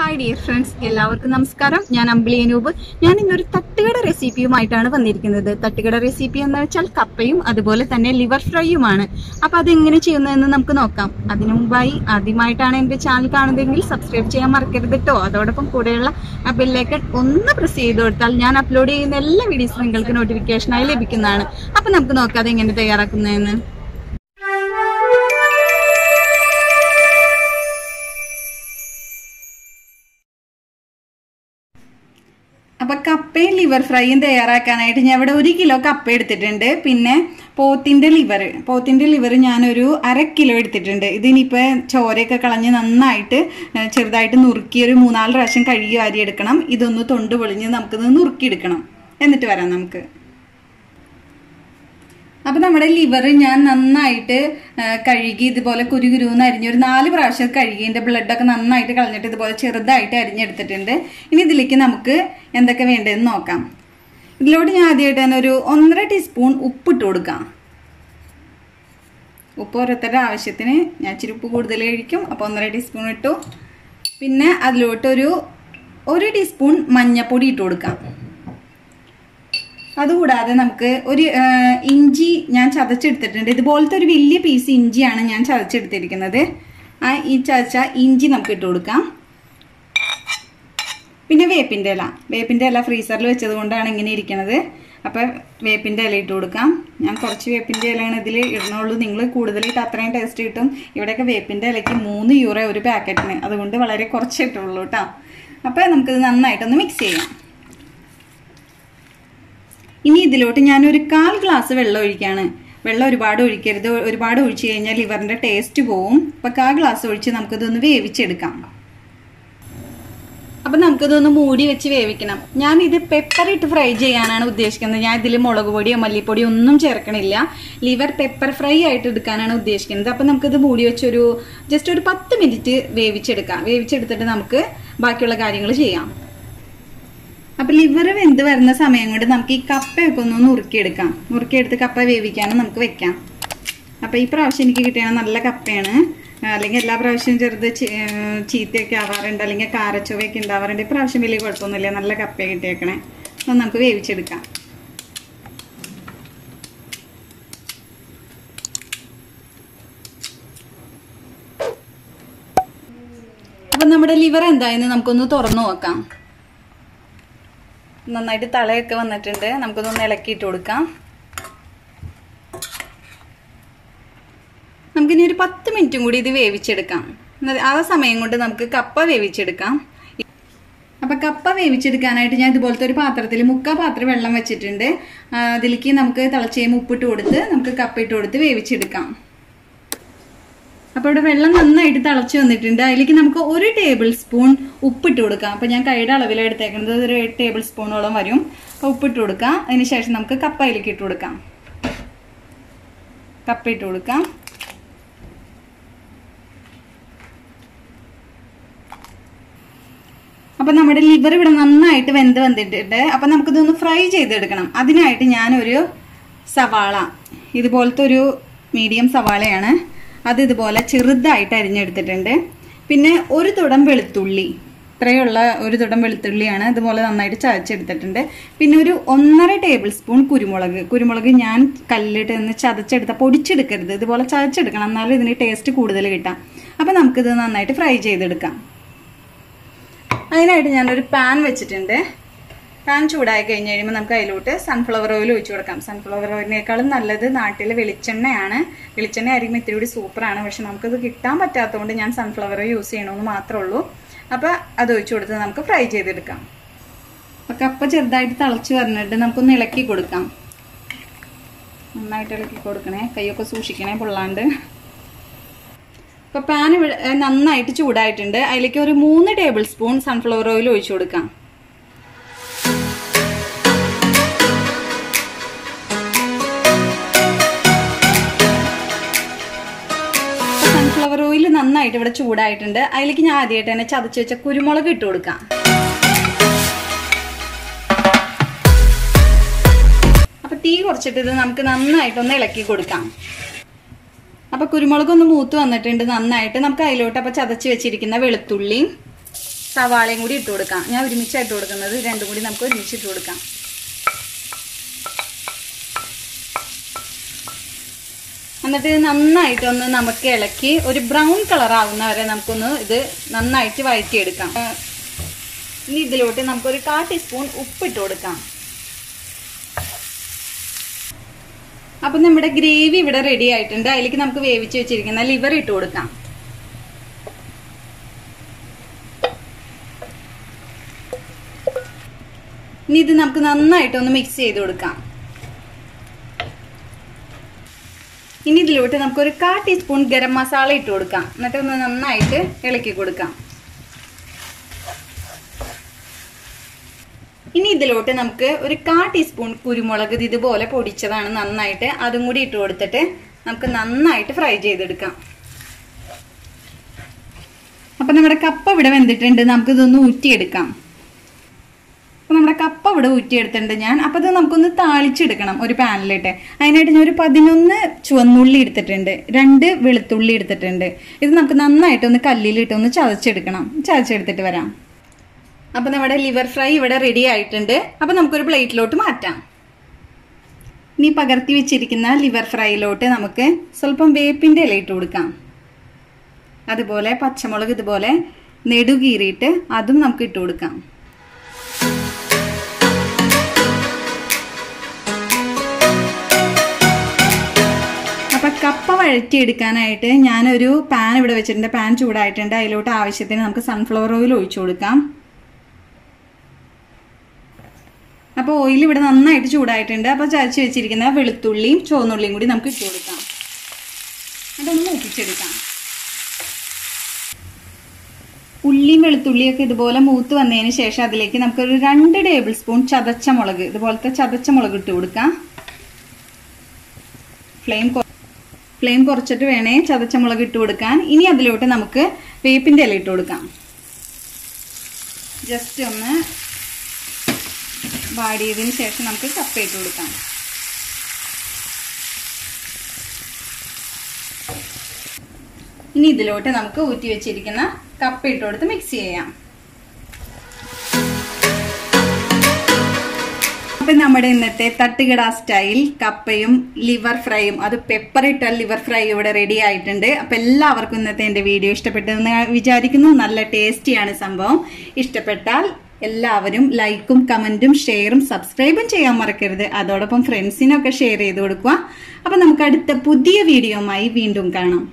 Hi dear friends എല്ലാവർക്കും നമസ്കാരം. ഞാൻ അമ്പിളി അനൂപ്. ഞാൻ ഇന്നൊരു തട്ടുകട റെസിപ്പിയുമായിട്ടാണ് വന്നിരിക്കുന്നത്. തട്ടുകട റെസിപ്പി എന്ന് വെച്ചാൽ കപ്പയും അതുപോലെ തന്നെ ലിവർ ഫ്രൈയുമാണ്. അപ്പൊ അതെങ്ങനെ ചെയ്യുന്നതെന്ന് നമുക്ക് നോക്കാം. അതിനു മുമ്പായി ആദ്യമായിട്ടാണ് എന്റെ ചാനൽ കാണുന്നതെങ്കിൽ സബ്സ്ക്രൈബ് ചെയ്യാൻ മറക്കരുത് കേട്ടോ അതോടൊപ്പം കൂടെയുള്ള ആ ബെല്ലൈക്കൺ ഒന്ന് പ്രസ് ചെയ്ത് കൊടുത്താൽ ഞാൻ അപ്ലോഡ് ചെയ്യുന്ന എല്ലാ വീഡിയോസും നിങ്ങൾക്ക് നോട്ടിഫിക്കേഷനായി ലഭിക്കുന്നതാണ്. അപ്പൊ നമുക്ക് നോക്കാം അതെങ്ങനെ തയ്യാറാക്കുന്നതെന്ന്. അപ്പൊ കപ്പയും ലിവർ ഫ്രൈയും തയ്യാറാക്കാനായിട്ട് ഞാൻ ഇവിടെ ഒരു കിലോ കപ്പ എടുത്തിട്ടുണ്ട്. പിന്നെ പോത്തിന്റെ ലിവർ പോത്തിന്റെ ലിവർ ഞാനൊരു അര കിലോ എടുത്തിട്ടുണ്ട്. ഇതിനിപ്പോൾ ചോരയൊക്കെ കളഞ്ഞ് നന്നായിട്ട് ചെറുതായിട്ട് നുറുക്കി ഒരു മൂന്നാൽ പ്രാവശ്യം കഴുകി വാരി എടുക്കണം ഇതൊന്ന് തൊണ്ട് പൊളിഞ്ഞ് നമുക്കിത് നുറുക്കിയെടുക്കണം. എന്നിട്ട് വരാം നമുക്ക്. അപ്പൊ നമ്മുടെ ലിവർ ഞാൻ നന്നായിട്ട് കഴുകി ഇതുപോലെ കുരുകുരുന്ന് അരിഞ്ഞ് ഒരു നാല് പ്രാവശ്യം കഴുകി എന്റെ ബ്ലഡൊക്കെ നന്നായിട്ട് കളഞ്ഞിട്ട് ഇതുപോലെ ചെറുതായിട്ട് അരിഞ്ഞെടുത്തിട്ടുണ്ട്. ഇനി ഇതിലേക്ക് നമുക്ക് എന്തൊക്കെ വേണ്ടതെന്ന് നോക്കാം. ഇതിലോട്ട് ഞാൻ ആദ്യമായിട്ട് തന്നെ ഒരു ഒന്നര ടീസ്പൂൺ ഉപ്പിട്ട് കൊടുക്കാം. ഉപ്പ് ഓരോരുത്തരുടെ ആവശ്യത്തിന് ഞാൻ ഇച്ചിരി ഉപ്പ് കൂടുതൽ കഴിക്കും അപ്പോൾ ഒന്നര ടീസ്പൂൺ ഇട്ടു. പിന്നെ അതിലോട്ടൊരു ഒരു ടീസ്പൂൺ മഞ്ഞപ്പൊടി ഇട്ട് കൊടുക്കാം. അതുകൂടാതെ നമുക്ക് ഒരു ഇഞ്ചി ഞാൻ ചതച്ചെടുത്തിട്ടുണ്ട്. ഇതുപോലത്തെ ഒരു വലിയ പീസ് ഇഞ്ചിയാണ് ഞാൻ ചതച്ചെടുത്തിരിക്കുന്നത്. ആ ഈ ചതച്ച ഇഞ്ചി നമുക്ക് ഇട്ട് കൊടുക്കാം. പിന്നെ വേപ്പിന്റെ ഇല. വേപ്പിന്റെ ഇല ഫ്രീസറിൽ വെച്ചത് കൊണ്ടാണ് ഇങ്ങനെ ഇരിക്കുന്നത് അപ്പോൾ വേപ്പിന്റെ ഇല ഇട്ട് കൊടുക്കാം. ഞാൻ കുറച്ച് വേപ്പിന്റെ ഇലയാണ് ഇതിൽ ഇടണുള്ളൂ. നിങ്ങൾ കൂടുതലിട്ട് അത്രയും ടേസ്റ്റ് കിട്ടും. ഇവിടെയൊക്കെ വേപ്പിന്റെ ഇലയ്ക്ക് മൂന്ന് യൂറോ ഒരു പാക്കറ്റിന് അതുകൊണ്ട് വളരെ കുറച്ച് ഇട്ടുള്ളൂ കേട്ടോ. അപ്പോൾ നമുക്കിത് നന്നായിട്ടൊന്ന് മിക്സ് ചെയ്യാം. ഇനി ഇതിലോട്ട് ഒരു കാൽ ഗ്ലാസ് വെള്ളം ഒഴിക്കുകയാണ് വെള്ളം ഒരുപാട് ഒഴിക്കരുത്. ഒരുപാട് ഒഴിച്ചു കഴിഞ്ഞാൽ ലിവറിന്റെ ടേസ്റ്റ് പോവും. അപ്പൊ കാൽ ഗ്ലാസ് ഒഴിച്ച് നമുക്കിതൊന്ന് വേവിച്ചെടുക്കാം. അപ്പൊ നമുക്കിതൊന്ന് മൂടി വെച്ച് വേവിക്കണം. ഞാൻ ഇത് പെപ്പർ ഇട്ട് ഫ്രൈ ചെയ്യാനാണ് ഉദ്ദേശിക്കുന്നത്. ഞാൻ ഇതിൽ മുളക് പൊടിയോ മല്ലിപ്പൊടിയോ ഒന്നും ചേർക്കണില്ല. ലിവർ പെപ്പർ ഫ്രൈ ആയിട്ട് എടുക്കാനാണ് ഉദ്ദേശിക്കുന്നത്. അപ്പൊ നമുക്കിത് മൂടി വെച്ചൊരു ജസ്റ്റ് ഒരു പത്ത് മിനിറ്റ് വേവിച്ചെടുക്കാം. വേവിച്ചെടുത്തിട്ട് നമുക്ക് ബാക്കിയുള്ള കാര്യങ്ങൾ ചെയ്യാം. അപ്പൊ ലിവർ വെന്ത് വരുന്ന സമയം കൊണ്ട് നമുക്ക് ഈ കപ്പയൊക്കെ ഒന്ന് നുറുക്കിയെടുക്കാം. നുറുക്കിയെടുത്ത് കപ്പ വേവിക്കാനും നമുക്ക് വെക്കാം. അപ്പൊ ഈ പ്രാവശ്യം എനിക്ക് കിട്ടിയ നല്ല കപ്പയാണ്. അല്ലെങ്കിൽ എല്ലാ പ്രാവശ്യവും ചെറുത് ചീത്തയൊക്കെ ആവാറുണ്ട് അല്ലെങ്കിൽ കാരച്ചുവയൊക്കെ ഉണ്ടാവാറുണ്ട്. ഈ പ്രാവശ്യം വലിയ കുഴപ്പമൊന്നുമില്ല. നല്ല കപ്പ കിട്ടിയേക്കണേ. അപ്പം നമുക്ക് വേവിച്ചെടുക്കാം. അപ്പം നമ്മുടെ ലിവർ എന്തായെന്ന് നമുക്കൊന്ന് തുറന്നു നോക്കാം. നന്നായിട്ട് തളയൊക്കെ വന്നിട്ടുണ്ട്. നമുക്കൊന്ന് ഇളക്കിയിട്ട് കൊടുക്കാം. നമുക്കിനി ഒരു പത്ത് മിനിറ്റും കൂടി ഇത് വേവിച്ചെടുക്കാം. ആ സമയം കൊണ്ട് നമുക്ക് കപ്പ വേവിച്ചെടുക്കാം. അപ്പം കപ്പ വേവിച്ചെടുക്കാനായിട്ട് ഞാൻ ഇതുപോലത്തെ ഒരു പാത്രത്തിൽ മുക്കാ പാത്രം വെള്ളം വെച്ചിട്ടുണ്ട്. അതിലേക്ക് നമുക്ക് തിളച്ച് കഴിയുമ്പോൾ ഉപ്പിട്ട് കൊടുത്ത് നമുക്ക് കപ്പ ഇട്ട് കൊടുത്ത് വേവിച്ചെടുക്കാം. അപ്പോൾ ഇവിടെ വെള്ളം നന്നായിട്ട് തിളച്ച് വന്നിട്ടുണ്ട്. അതിലേക്ക് നമുക്ക് ഒരു ടേബിൾ സ്പൂൺ ഉപ്പിട്ട് കൊടുക്കാം. അപ്പോൾ ഞാൻ കൈയുടെ അളവിലാണ് എടുത്തേക്കുന്നത്. ഒരു ടേബിൾ സ്പൂണോളം വരും. അപ്പോൾ ഉപ്പിട്ട് കൊടുക്കാം. അതിന് ശേഷം നമുക്ക് കപ്പ അതിലേക്ക് ഇട്ട് കൊടുക്കാം. കപ്പ ഇട്ട് കൊടുക്കാം. അപ്പം നമ്മുടെ ലിവർ ഇവിടെ നന്നായിട്ട് വെന്ത് വന്നിട്ടുണ്ട്. അപ്പം നമുക്കിതൊന്ന് ഫ്രൈ ചെയ്തെടുക്കണം. അതിനായിട്ട് ഞാനൊരു സവാള. ഇതുപോലത്തെ ഒരു മീഡിയം സവാളയാണ്. അത് ഇതുപോലെ ചെറുതായിട്ട് അരിഞ്ഞെടുത്തിട്ടുണ്ട്. പിന്നെ ഒരു തുടം വെളുത്തുള്ളി. ഇത്രയുള്ള ഒരു തുടം വെളുത്തുള്ളിയാണ് ഇതുപോലെ നന്നായിട്ട് ചതച്ചെടുത്തിട്ടുണ്ട്. പിന്നെ ഒരു ഒന്നര ടേബിൾ സ്പൂൺ കുരുമുളക്. കുരുമുളക് ഞാൻ കല്ലിട്ട് നിന്ന് ചതച്ചെടുത്ത പൊടിച്ചെടുക്കരുത്. ഇതുപോലെ ചതച്ചെടുക്കണം. എന്നാലും ഇതിന് ടേസ്റ്റ് കൂടുതൽ കിട്ടാം. അപ്പം നമുക്കിത് നന്നായിട്ട് ഫ്രൈ ചെയ്തെടുക്കാം. അതിനായിട്ട് ഞാനൊരു പാൻ വെച്ചിട്ടുണ്ട്. പാൻ ചൂടായി കഴിഞ്ഞ് കഴിയുമ്പോൾ നമുക്ക് അതിലോട്ട് സൺഫ്ലവർ ഓയിൽ ഒഴിച്ചു കൊടുക്കാം. സൺഫ്ലവർ ഓയിലിനേക്കാളും നല്ലത് നാട്ടിലെ വെളിച്ചെണ്ണയാണ്. വെളിച്ചെണ്ണ ആയിരിക്കും ഇത്തിരി കൂടി സൂപ്പറാണ് പക്ഷെ നമുക്കത് കിട്ടാൻ പറ്റാത്തതുകൊണ്ട് ഞാൻ സൺഫ്ലവർ യൂസ് ചെയ്യണമെന്ന് മാത്രമേ ഉള്ളൂ. അപ്പോൾ അത് ഒഴിച്ചു കൊടുത്ത് നമുക്ക് ഫ്രൈ ചെയ്തെടുക്കാം. അപ്പോൾ കപ്പ ചെറുതായിട്ട് തിളച്ച് വന്നിട്ട് നമുക്കൊന്ന് ഇളക്കി കൊടുക്കാം. നന്നായിട്ട് ഇളക്കി കൊടുക്കണേ. കൈയൊക്കെ സൂക്ഷിക്കണേ പൊള്ളാണ്ട്. അപ്പോൾ പാൻ നന്നായിട്ട് ചൂടായിട്ടുണ്ട്. അതിലേക്ക് ഒരു മൂന്ന് ടേബിൾ സ്പൂൺ സൺഫ്ലവർ ഓയിൽ ഒഴിച്ചു കൊടുക്കാം. നന്നായിട്ട് ഇവിടെ ചൂടായിട്ടുണ്ട്. അതിലേക്ക് ഞാൻ ആദ്യമായിട്ട് തന്നെ ചതച്ച് വെച്ച കുരുമുളക് ഇട്ട് കൊടുക്കാം. അപ്പൊ തീ കുറച്ചിട്ട് ഇത് നമുക്ക് നന്നായിട്ടൊന്ന് ഇളക്കി കൊടുക്കാം. അപ്പൊ കുരുമുളക് ഒന്ന് മൂത്ത് വന്നിട്ടുണ്ട് നന്നായിട്ട്. നമുക്ക് അതിലോട്ട് അപ്പൊ ചതച്ച് വെച്ചിരിക്കുന്ന വെളുത്തുള്ളി സവാളയും കൂടി ഇട്ട് കൊടുക്കാം. ഞാൻ ഒരുമിച്ചായിട്ട് കൊടുക്കുന്നത്. രണ്ടും കൂടി നമുക്ക് ഒരുമിച്ച് ഇട്ട് കൊടുക്കാം. എന്നിട്ട് നന്നായിട്ടൊന്ന് നമുക്ക് ഇളക്കി ഒരു ബ്രൗൺ കളർ ആവുന്ന വരെ നമുക്കൊന്ന് ഇത് നന്നായിട്ട് വഴറ്റിയെടുക്കാം. ഇനി ഇതിലോട്ട് നമുക്കൊരു കാ ടീസ്പൂൺ ഉപ്പിട്ട് കൊടുക്കാം. അപ്പൊ നമ്മുടെ ഗ്രേവി ഇവിടെ റെഡി ആയിട്ടുണ്ട്. അതിലേക്ക് നമുക്ക് വേവിച്ച് വെച്ചിരിക്കുന്ന ലിവർ ഇട്ട് കൊടുക്കാം. ഇനി ഇത് നമുക്ക് നന്നായിട്ടൊന്ന് മിക്സ് ചെയ്ത് കൊടുക്കാം. ഇനി ഇതിലോട്ട് നമുക്കൊരു കാ ടീസ്പൂൺ ഗരം മസാല ഇട്ട് കൊടുക്കാം. എന്നിട്ട് ഒന്ന് നന്നായിട്ട് ഇളക്കി കൊടുക്കാം. ഇനി ഇതിലോട്ട് നമുക്ക് ഒരു കാ ടീസ്പൂൺ കുരുമുളക് ഇത് ഇതുപോലെ പൊടിച്ചതാണ് നന്നായിട്ട്. അതും കൂടി ഇട്ട് കൊടുത്തിട്ട് നമുക്ക് നന്നായിട്ട് ഫ്രൈ ചെയ്തെടുക്കാം. അപ്പം നമ്മുടെ കപ്പ ഇവിടെ വെന്തിട്ടുണ്ട്. നമുക്കിതൊന്ന് ഊറ്റിയെടുക്കാം. അപ്പൊ നമ്മുടെ കപ്പ ഇവിടെ ഊറ്റിയെടുത്തിട്ടുണ്ട് ഞാൻ. അപ്പോൾ ഇത് നമുക്കൊന്ന് താളിച്ചെടുക്കണം ഒരു പാനിലിട്ട്. അതിനായിട്ട് ഞാൻ ഒരു പതിനൊന്ന് ചുവന്നുള്ളി എടുത്തിട്ടുണ്ട്. രണ്ട് വെളുത്തുള്ളി എടുത്തിട്ടുണ്ട്. ഇത് നമുക്ക് നന്നായിട്ടൊന്ന് കല്ലിലിട്ട് ഒന്ന് ചതച്ചെടുക്കണം. ചതച്ചെടുത്തിട്ട് വരാം. അപ്പോൾ നമ്മുടെ ലിവർ ഫ്രൈ ഇവിടെ റെഡി ആയിട്ടുണ്ട്. അപ്പം നമുക്കൊരു പ്ലേറ്റിലോട്ട് മാറ്റാം. ഇനി പകർത്തി വെച്ചിരിക്കുന്ന ലിവർ ഫ്രൈയിലോട്ട് നമുക്ക് സ്വല്പം വേപ്പിന്റെ ഇല ഇട്ട് കൊടുക്കാം. അതുപോലെ പച്ചമുളക് ഇതുപോലെ നെടുകീറിയിട്ട് അതും നമുക്ക് ഇട്ട് കൊടുക്കാം. കപ്പ വഴറ്റിയെടുക്കാനായിട്ട് ഞാനൊരു പാൻ ഇവിടെ വെച്ചിട്ടുണ്ട്. പാൻ ചൂടായിട്ടുണ്ട്. അതിലോട്ട് ആവശ്യത്തിന് നമുക്ക് സൺഫ്ലവർ ഓയിൽ ഒഴിച്ചു കൊടുക്കാം. അപ്പോൾ ഓയിൽ ഇവിടെ നന്നായിട്ട് ചൂടായിട്ടുണ്ട്. അപ്പോൾ ചതച്ച് വെച്ചിരിക്കുന്ന വെളുത്തുള്ളിയും ചുവന്നുള്ളിയും കൂടി നമുക്ക് ഇട്ട് കൊടുക്കാം. അതൊന്ന് മൂപ്പിച്ചെടുക്കാം. ഉള്ളിയും വെളുത്തുള്ളിയൊക്കെ ഇതുപോലെ മൂത്ത് വന്നതിന് ശേഷം അതിലേക്ക് നമുക്കൊരു രണ്ട് ടേബിൾ സ്പൂൺ ചതച്ച മുളക് ഇതുപോലത്തെ ചതച്ച മുളക് ഇട്ട് കൊടുക്കാം. ഫ്ലെയിം ഫ്ലെയിം കുറച്ചിട്ട് വേണേ ചതച്ച മുളക് ഇട്ട് കൊടുക്കാൻ. ഇനി അതിലോട്ട് നമുക്ക് വേപ്പിന്റെ ഇല ഇട്ട് കൊടുക്കാം. ജസ്റ്റ് ഒന്ന് വാടിയതിന് ശേഷം നമുക്ക് കപ്പ ഇട്ട് കൊടുക്കാം. ഇനി ഇതിലോട്ട് നമുക്ക് ഊറ്റി വെച്ചിരിക്കുന്ന കപ്പ ഇട്ട് കൊടുത്ത് മിക്സ് ചെയ്യാം. അപ്പൊ നമ്മുടെ ഇന്നത്തെ തട്ടുകട സ്റ്റൈൽ കപ്പയും ലിവർ ഫ്രൈയും അത് പെപ്പർ ഇട്ട ലിവർ ഫ്രൈ ഇവിടെ റെഡി ആയിട്ടുണ്ട്. അപ്പൊ എല്ലാവർക്കും ഇന്നത്തെ എന്റെ വീഡിയോ ഇഷ്ടപ്പെട്ടെന്ന് ഞാൻ വിചാരിക്കുന്നു. നല്ല ടേസ്റ്റിയാണ് സംഭവം. ഇഷ്ടപ്പെട്ടാൽ എല്ലാവരും ലൈക്കും കമന്റും ഷെയറും സബ്സ്ക്രൈബും ചെയ്യാൻ മറക്കരുത്. അതോടൊപ്പം ഫ്രണ്ട്സിനൊക്കെ ഷെയർ ചെയ്ത് കൊടുക്കുക. അപ്പൊ നമുക്ക് അടുത്ത പുതിയ വീഡിയോയുമായി വീണ്ടും കാണാം.